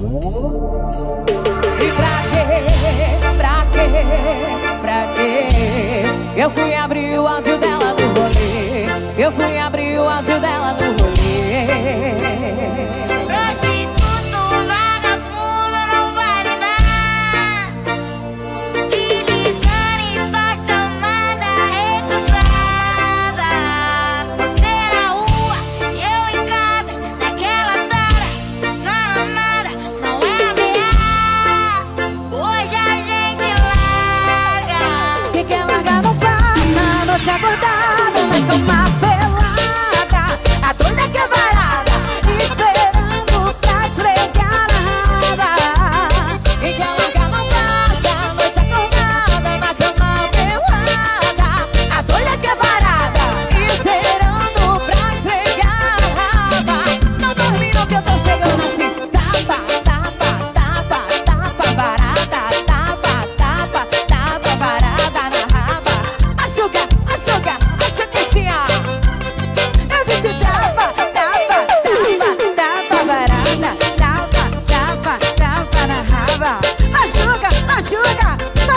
E pra quê? Pra quê? Pra quê? Eu fui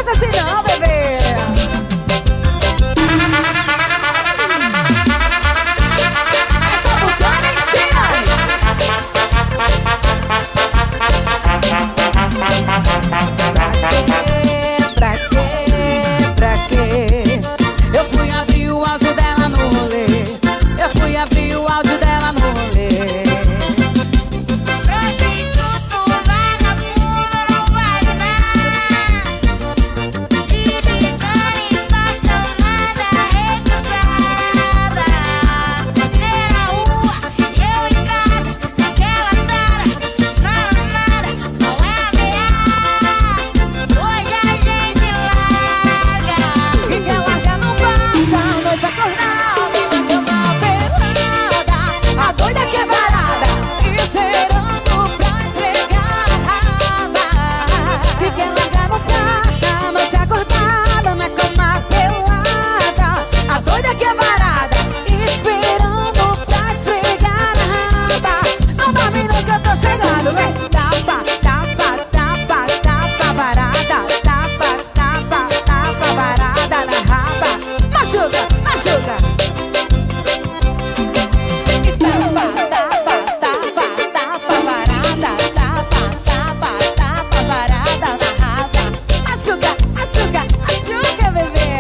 faz assim não, velho. Machuca! Açúcar, açúcar, bebê!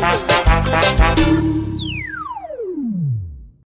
Bye.